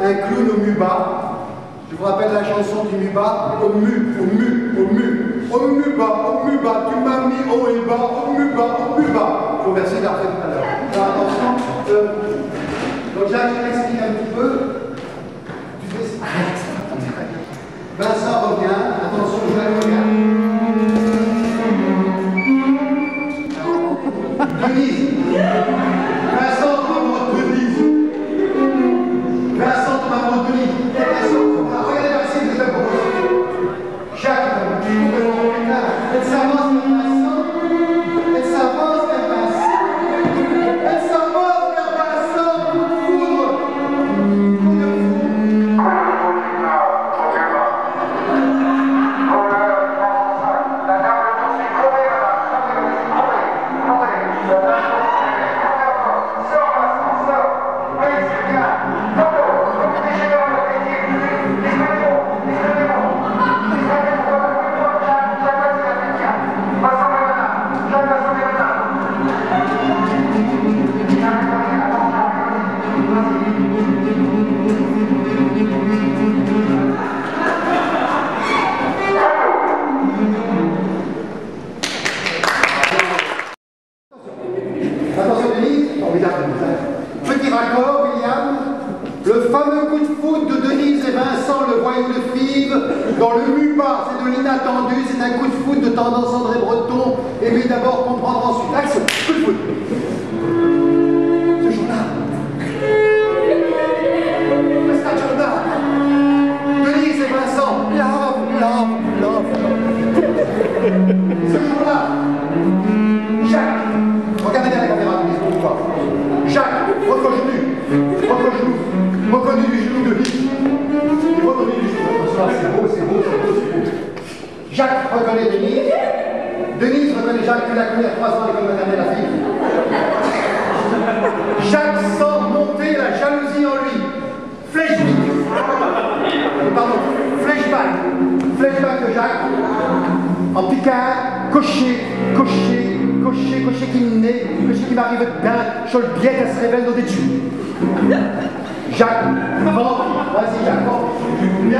un clown au muba. Je vous rappelle la chanson du muba, au mu, au mu, au mu, au muba, au muba, tu m'as mis au et bas, au muba, au muba. Il faut verser la tout à l'heure. Attention, euh, donc Jacques, je t'explique un petit peu. Tu fais arrête. Vincent revient, fameux coup de foot de Denise et Vincent, le voyou de Fives, dans le MUPA, c'est de l'inattendu, c'est un coup de foot de tendance André Breton, aimé d'abord, comprendre ensuite. Action, coup de foot. Jacques reconnaît Denise. Denise reconnaît Jacques, qui l'a connu à 3 ans l'école maternelle à Philippe. Jacques sent monter la jalousie en lui. Flashback. Pardon, flashback. Flashback de Jacques. En picard, cocher, cocher, cocher, cocher qui naît, cocher qui m'arrive bien, je le bien qu'elle se révèle dans des tubes. Jacques, vampire. Vas-y, Jacques, vampire.